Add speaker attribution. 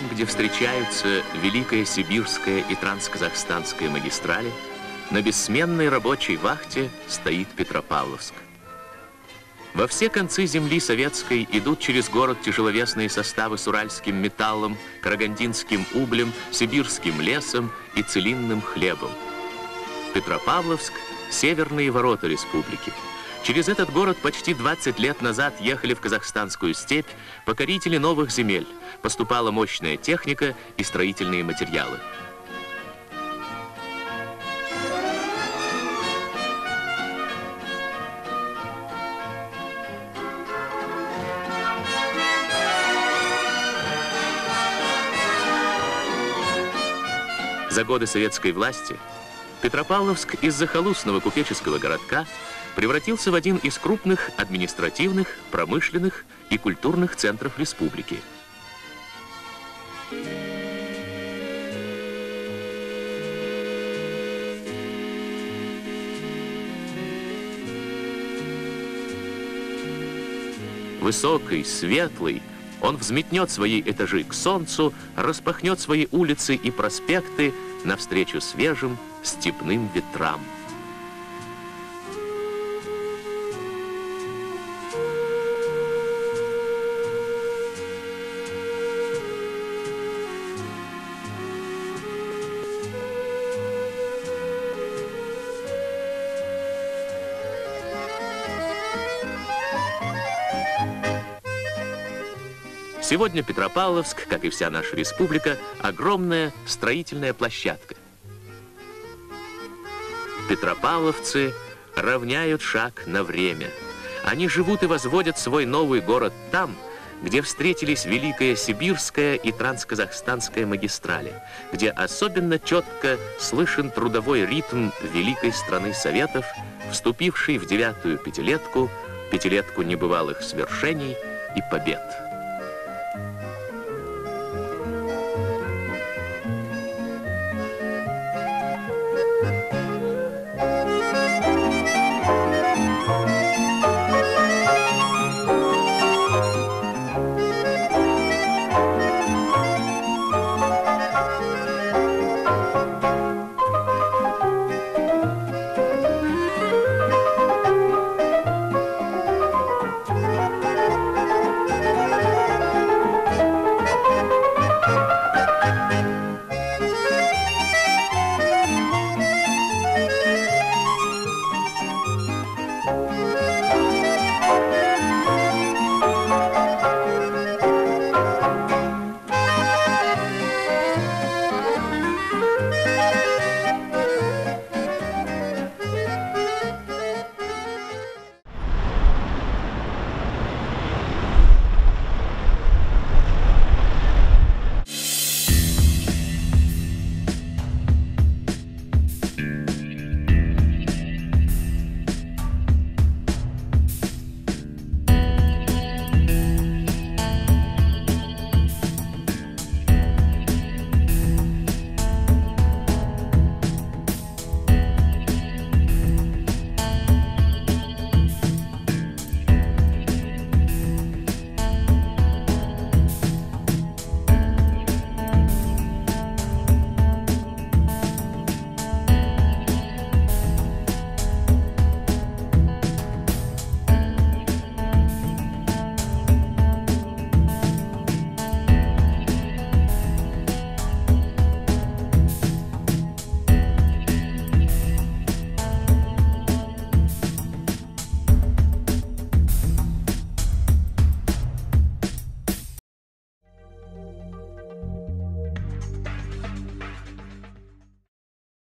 Speaker 1: Там, где встречаются Великая Сибирская и Трансказахстанская магистрали, на бессменной рабочей вахте стоит Петропавловск. Во все концы земли советской идут через город тяжеловесные составы с уральским металлом, карагандинским углем, сибирским лесом и целинным хлебом. Петропавловск – северные ворота республики. Через этот город почти 20 лет назад ехали в казахстанскую степь покорители новых земель. Поступала мощная техника и строительные материалы. За годы советской власти Петропавловск из захолустного купеческого городка превратился в один из крупных административных, промышленных и культурных центров республики. Высокий, светлый, он взметнет свои этажи к солнцу, распахнет свои улицы и проспекты навстречу свежим степным ветрам. Сегодня Петропавловск, как и вся наша республика, огромная строительная площадка. Петропавловцы равняют шаг на время. Они живут и возводят свой новый город там, где встретились Великая Сибирская и Трансказахстанская магистрали, где особенно четко слышен трудовой ритм великой страны Советов, вступившей в девятую пятилетку, пятилетку небывалых свершений и побед.